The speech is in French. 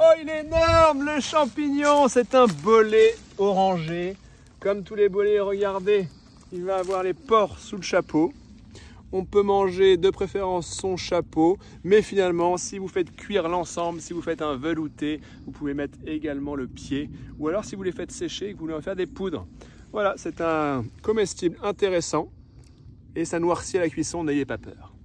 Oh, il est énorme, le champignon C'est un bolet orangé. Comme tous les bolets, regardez, il va avoir les pores sous le chapeau. On peut manger de préférence son chapeau, mais finalement, si vous faites cuire l'ensemble, si vous faites un velouté, vous pouvez mettre également le pied, ou alors si vous les faites sécher et que vous voulez en faire des poudres. Voilà, c'est un comestible intéressant et ça noircit à la cuisson, n'ayez pas peur.